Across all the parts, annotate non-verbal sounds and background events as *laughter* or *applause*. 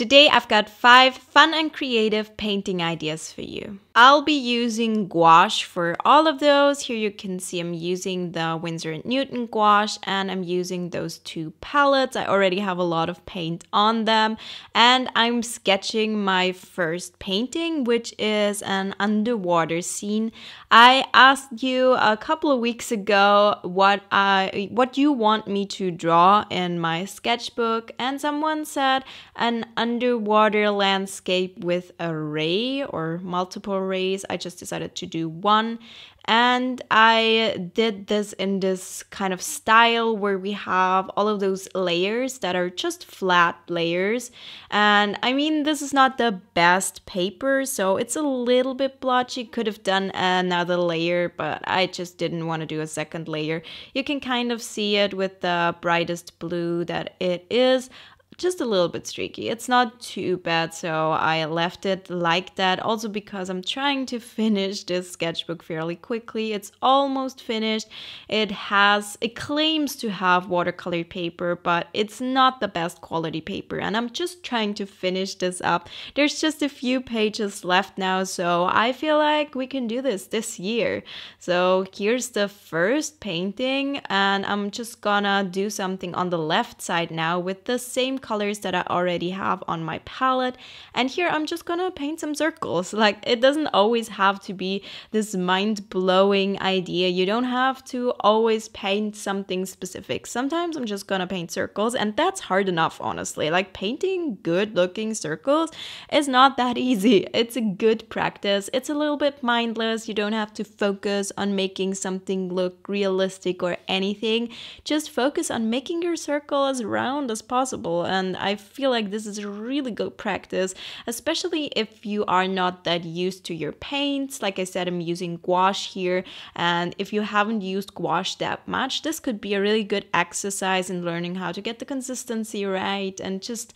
Today I've got five fun and creative painting ideas for you. I'll be using gouache for all of those. Here you can see I'm using the Winsor & Newton gouache and I'm using those two palettes. I already have a lot of paint on them and I'm sketching my first painting which is an underwater scene. I asked you a couple of weeks ago what I what you want me to draw in my sketchbook and someone said an underwater landscape with a ray or multiple rays. I just decided to do one. And I did this in this kind of style where we have all of those layers that are just flat layers. And I mean, this is not the best paper, so it's a little bit blotchy. Could have done another layer, but I just didn't want to do a second layer. You can kind of see it with the brightest blue that it is just a little bit streaky. It's not too bad, so I left it like that. Also because I'm trying to *laughs* finish this sketchbook fairly quickly. It's almost finished. It has, it claims to have watercolor paper, but it's not the best quality paper. And I'm just trying to finish this up. There's just a few pages left now, so I feel like we can do this this year. So here's the first painting, and I'm just gonna do something on the left side now with the same colors that I already have on my palette. And here I'm just gonna paint some circles. *laughs* Like it doesn't always have to be this mind-blowing idea. You don't have to always paint something specific. Sometimes I'm just gonna paint circles and that's hard enough, honestly. Like painting good looking circles is not that *laughs* easy. It's a good practice. It's a little bit mindless. You don't have to focus on making something look realistic or anything. Just focus on making your circle as round as possible and I feel like this is a really good practice, especially if you are not that used to your paints. Like I said, I'm using gouache here, and if you haven't used gouache that much, this could be a really good exercise in learning how to get the consistency right and just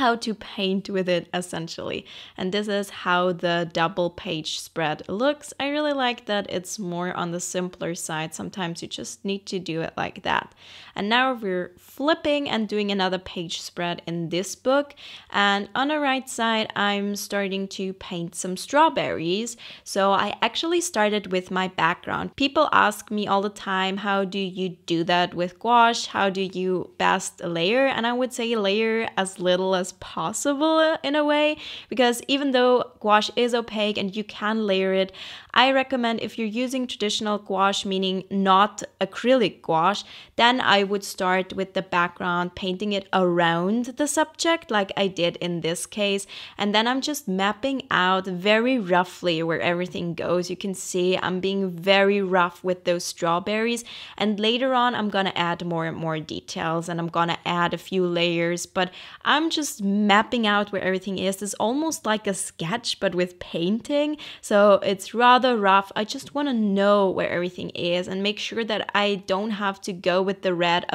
how to paint with it essentially. And this is how the double page spread looks. I really like that it's more on the simpler side. Sometimes you just need to do it like that. And now we're flipping and doing another page spread in this book. And on the right side, I'm starting to paint some strawberries. So I actually started with my background. People ask me all the time, how do you do that with gouache? How do you best layer? And I would say layer as little as possible uh, in a way because even though gouache is opaque and you can layer it, I recommend if you're using traditional gouache, meaning not acrylic gouache, then I would start with the background, painting it around the subject like I did in this case. And then I'm just mapping out very roughly where everything goes. You can see I'm being very rough with those strawberries. And later on, I'm gonna add more and more details and I'm gonna add a few layers, but I'm just mapping out where everything is. It's almost like a sketch, but with painting. So it's rather rough. I just want to know where everything is and make sure that I don't have to go with the red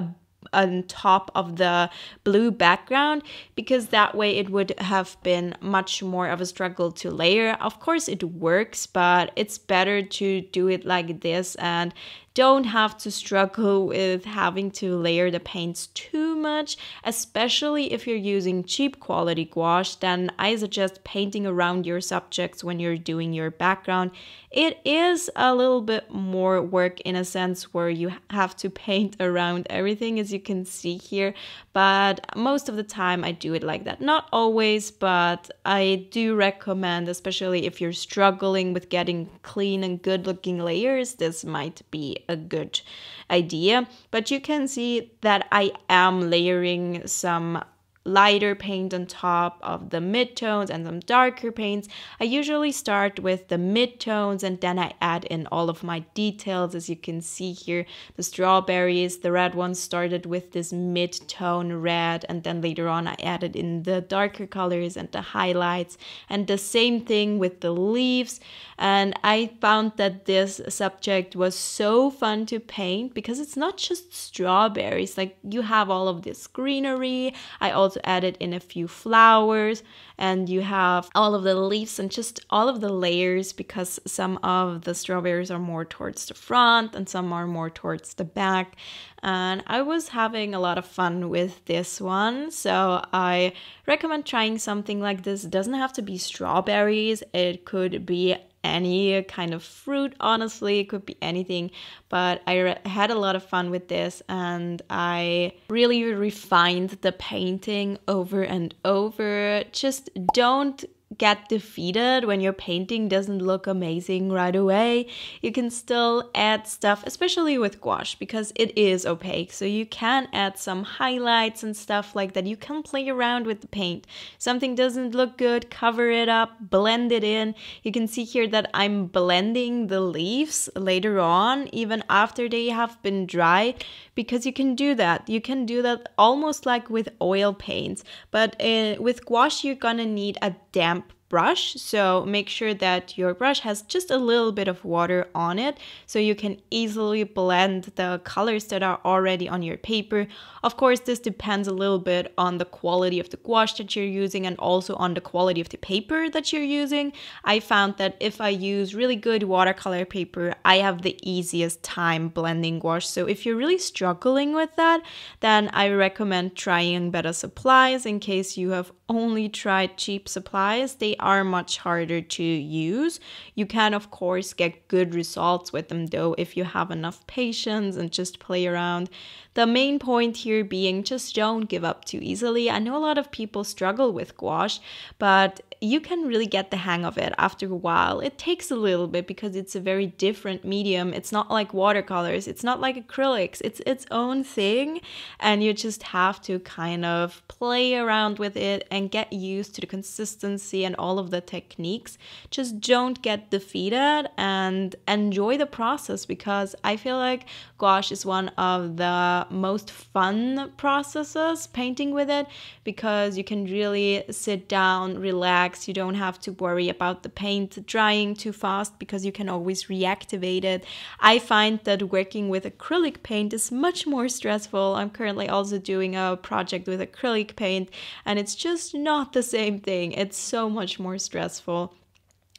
on top of the blue background because that way it would have been much more of a struggle to layer. Of course it works, but it's better to do it like this and don't have to struggle with having to layer the paints too much, especially if you're using cheap quality gouache, then I suggest painting around your subjects when you're doing your background. It is a little bit more work in a sense where you have to paint *laughs* around everything as you can see here, but most of the time I do it like that. Not always, but I do recommend, especially if you're struggling with getting clean and good looking layers, this might be a good idea. But you can see that I am layering some lighter paint on top of the midtones and some darker paints. I usually start with the midtones and then I add in all of my details. As you can see here, the strawberries, the red ones started with this mid-tone red and then later on I added in the darker colors and the highlights and the same thing with the leaves. And I found that this subject was so fun to paint because it's not just strawberries, like you have all of this greenery. I also also added in a few flowers and you have all of the leaves and just all of the layers because some of the strawberries are more towards the front and some are more towards the back. And I was having a lot of fun with this one, so I recommend trying something like this. It doesn't have to be strawberries, it could be any kind of fruit honestly it could be anything but i had a lot of fun with this and i really refined the painting over and over. Just don't get defeated when your painting doesn't look amazing right away. You can still add stuff, especially with gouache, because it is opaque. So you can add some highlights and stuff like that. You can play around with the paint. Something doesn't look good, cover it up, blend it in. You can see here that I'm blending the leaves later on, even after they have been dry, because you can do that. You can do that almost like with oil paints, but uh, with gouache, you're gonna need a damp brush. So make sure that your brush has just a little bit of water on it so you can easily blend the colors that are already on your paper. Of course, this depends a little bit on the quality of the gouache that you're using and also on the quality of the paper that you're using. I found that if I use really good watercolor paper, I have the easiest time blending gouache. So if you're really struggling with that, then I recommend trying better supplies in case you have only tried cheap supplies. They are much harder to use. You can, of course, get good results with them though if you have enough patience and just play around. The main point here being just don't give up too easily. I know a lot of people struggle with gouache, but you can really get the hang of it after a while. It takes a little bit because it's a very different medium. It's not like watercolors, it's not like acrylics, it's its own thing. And you just have to kind of play around with it and get used to the consistency and all of the techniques. Just don't get defeated and enjoy the process because I feel like gouache is one of the most fun processes painting with it because you can really sit down, relax. You don't have to worry about the paint drying too fast because you can always reactivate it. I find that working with acrylic paint is much more stressful. I'm currently also doing a project with acrylic paint and it's just not the same thing. It's so much more stressful.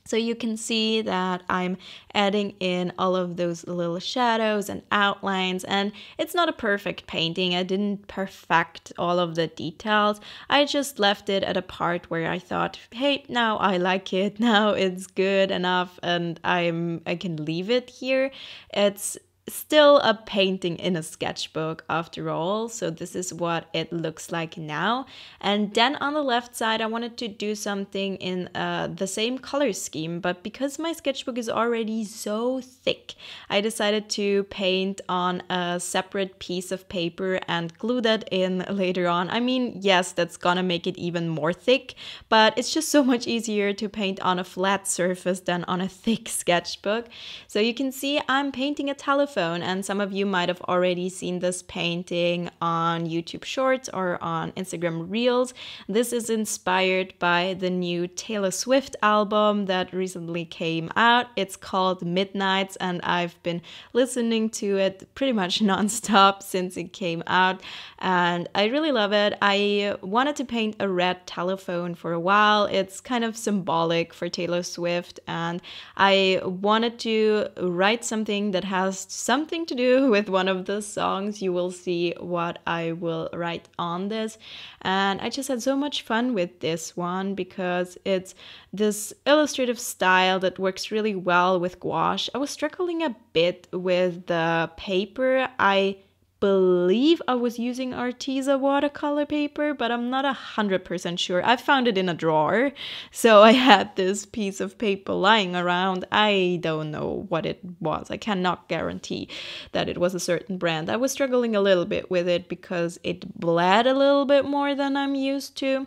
So you can see that I'm adding in all of those little shadows and outlines and it's not a perfect painting. I didn't perfect all of the details. I just left it at a part where I thought, hey, now I like it. *laughs* Now it's good enough and I'm I can leave it here. It's still a painting in a sketchbook after all so this is what it looks like now. And then on the left side I wanted to do something in uh, the same color scheme but because my sketchbook is already so thick I decided to paint on a separate piece of paper and glue that in later on. I mean yes that's gonna make it even more thick but it's just so much easier to paint on a flat surface than on a *laughs* thick sketchbook. So you can see I'm painting a telephone phone. And some of you might have already seen this painting on YouTube Shorts or on Instagram Reels. This is inspired by the new Taylor Swift album that recently came out. It's called Midnights, and I've been listening to it pretty much *laughs* nonstop since it came out. And I really love it. I wanted to paint a red telephone for a while. It's kind of symbolic for Taylor Swift, and I wanted to write something that has something to do with one of the songs. You will see what I will write on this. And I just had so much fun with this one because it's this illustrative style that works really well with gouache. I was struggling a bit with the paper. I believe I was using Arteza watercolor paper, but I'm not a hundred percent sure. I found it in a drawer, so I had this piece of paper lying around. I don't know what it was. I cannot guarantee that it was a certain brand. I was struggling a little bit with it because it bled a little bit more than I'm used to.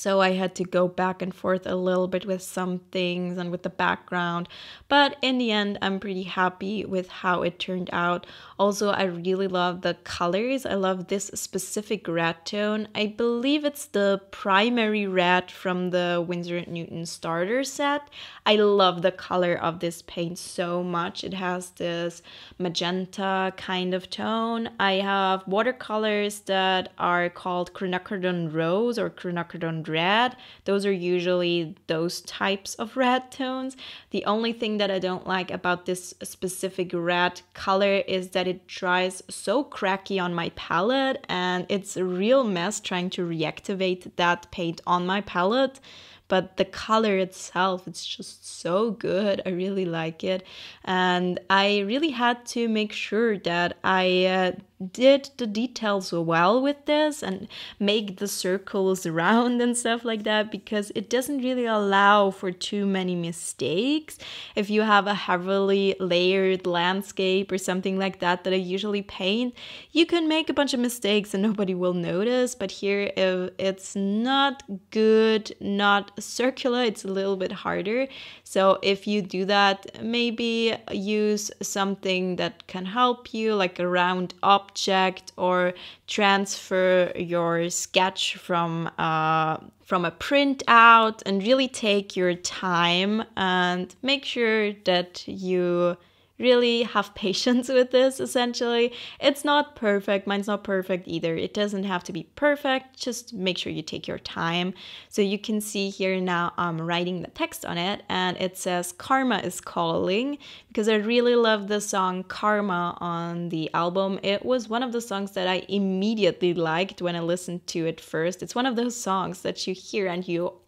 So I had to go back and forth a little bit with some things and with the background. But in the end, I'm pretty happy with how it turned out. Also, I really love the colors. I love this specific red tone. I believe it's the primary red from the Winsor & Newton starter set. I love the color of this paint so much. It has this magenta kind of tone. I have watercolors that are called Quinacridone Rose or Quinacridone red. Those are usually those types of red tones. The only thing that I don't like about this specific red color is that it dries so cracky on my palette and it's a real mess trying to reactivate that paint on my palette but the color itself it's just so good i really like it and i really had to make sure that i uh, did the details well with this and make the circles round and stuff like that because it doesn't really allow for too many mistakes. If you have a heavily layered landscape or something like that that I usually paint, you can make a bunch of mistakes and nobody will notice. But here, if it's not good, not circular, it's a little bit harder. So if you do that, maybe use something that can help you, like a round up object or transfer your sketch from uh, from a printout and really take your time and make sure that you really have *laughs* patience with this essentially. It's not perfect. Mine's not perfect either. It doesn't have to be perfect. Just make sure you take your time. So you can see here now I'm writing the text on it and it says Karma is calling because I really love the song Karma on the album. It was one of the songs that I immediately liked when I listened to it first. It's one of those songs that you hear and you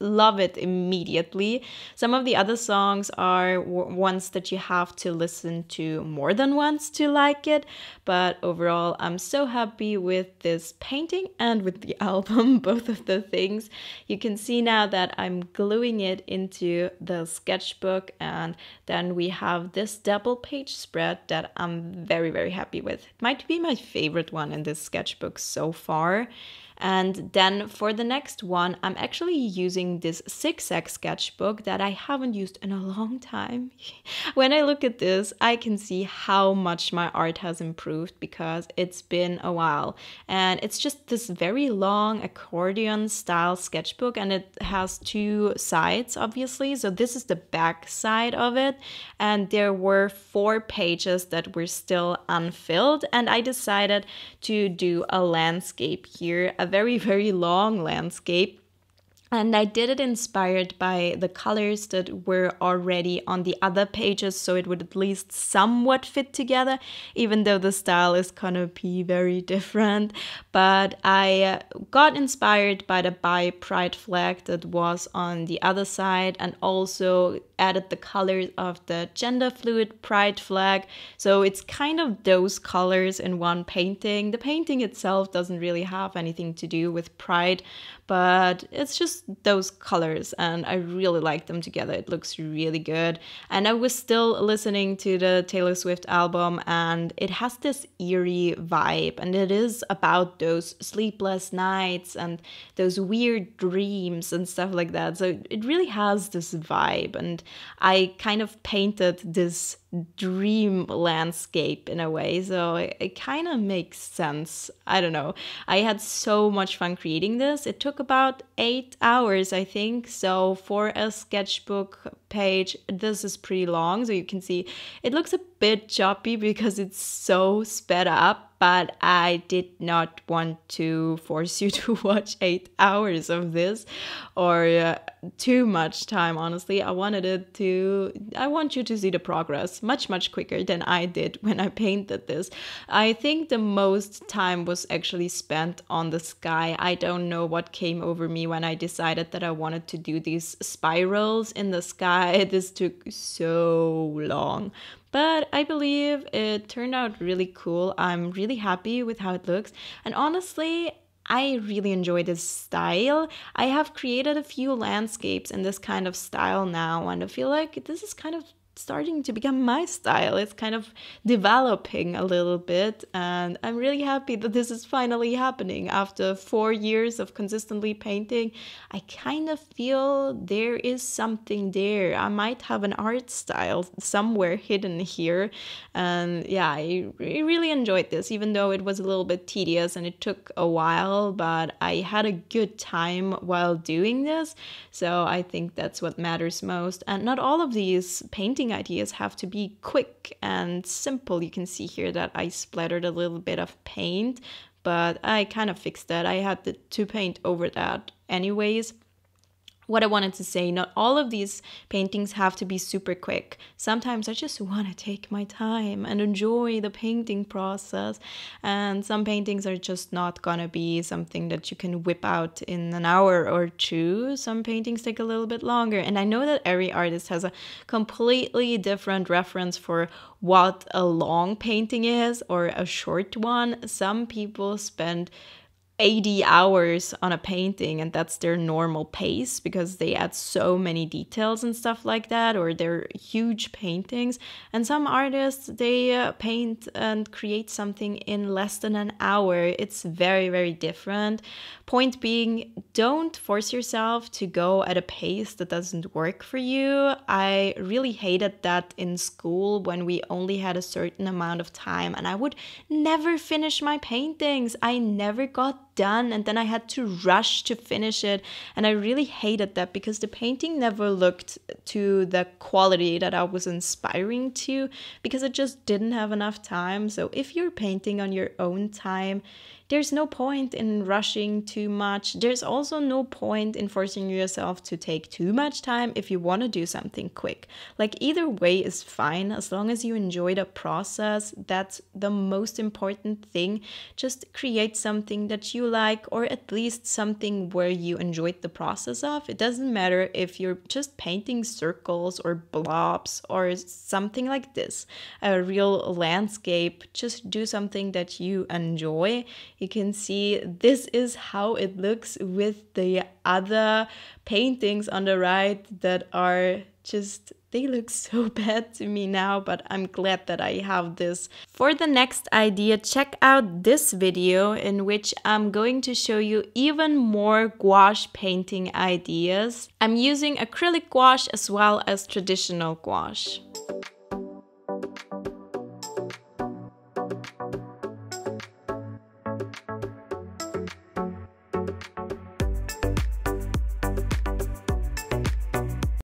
love it immediately. Some of the other songs are ones that you have to listen to more than once to like it, but overall, I'm so happy with this painting and with the *laughs* album, both of the things. You can see now that I'm gluing it into the sketchbook, and then we have this double page spread that I'm very, very happy with. It might be my favorite one in this sketchbook so far. And then for the next one, I'm actually using this zigzag sketchbook that I haven't used in a long time. *laughs* when I look at this, I can see how much my art has improved because it's been a while. And it's just this very long accordion style sketchbook and it has two sides, obviously. So this is the back side of it. And there were four pages that were still unfilled. And I decided to do a landscape here, a very, very long landscape and I did it inspired by the colors that were already on the other pages, so it would at least somewhat fit together, even though the style is gonna be very *laughs* different. But I uh, got inspired by the Bi Pride flag that was on the other side, and also added the colors of the gender fluid pride flag. So it's kind of those colors in one painting. The painting itself doesn't really have anything to do with pride, but it's just those colors and I really like them together. It looks really good. And I was still listening to the Taylor Swift album and it has this eerie vibe and it is about those sleepless nights and those weird dreams and stuff like that. So it really has this vibe and I kind of painted this dream landscape in a way. So it, it kind of makes sense. I don't know. I had so much fun creating this. It took about eight hours, I think. So for a sketchbook page, this is pretty long. So you can see it looks a bit choppy because it's so sped up but I did not want to force you *laughs* to watch eight hours of this or uh, too much time, honestly. I wanted it to, I want you to see the progress much, much quicker than I did *laughs* when I painted this. I think the most time was actually spent on the sky. I don't know what came over me when I decided that I wanted to do these spirals in the sky. This took so long but I believe it turned out really cool. I'm really happy with how it looks. And honestly, I really enjoy this style. I have created a few landscapes in this kind of style now, and I feel like this is kind of starting to become my style. It's kind of developing a little bit, and I'm really happy that this is finally happening. After four years of consistently painting, I kind of feel there is something there. I might have an art style somewhere hidden here, and yeah, I really enjoyed this, even though it was a little bit tedious and it took a while, but I had a good time while doing this, so I think that's what matters most. And not all of these ideas have to be quick and simple. You can see here that I splattered a little bit of paint, but I kind of fixed that. I had to paint over that anyways what I wanted to say, not all of these paintings have to be super quick. Sometimes I just want to take my time and enjoy the painting process. And some paintings are just not going to be something that you can whip out in an hour or two. Some paintings take a little bit longer. And I know that every artist has a completely different reference for what a long painting is or a short one. Some people spend 80 hours on a painting and that's their normal pace because they add so many details and stuff like that or they're huge paintings. And some artists they uh, paint and create something in less than an hour. It's very very different. Point being don't force yourself to go at a pace that doesn't work for you. I really hated that in school when we only had a certain amount of time and i would never finish my paintings. I never got done and then I had to rush to finish it. And I really hated that because the painting never looked to the quality that I was inspiring to because I just didn't have enough time. So if you're painting on your own time, there's no point in rushing too much. There's also no point in forcing yourself to take too much time if you want to do something quick. Like, either way is fine as long as you enjoy the process. That's the most important thing. Just create something that you like, or at least something where you enjoyed the process of. It doesn't matter if you're just painting circles or blobs or something like this, a real landscape. Just do something that you enjoy you can see this is how it looks with the other paintings on the right that are just they look *laughs* so bad to me now, but I'm glad that I have this. For the next idea, check out this video in which I'm going to show you even more gouache painting ideas. I'm using acrylic gouache as well as traditional gouache.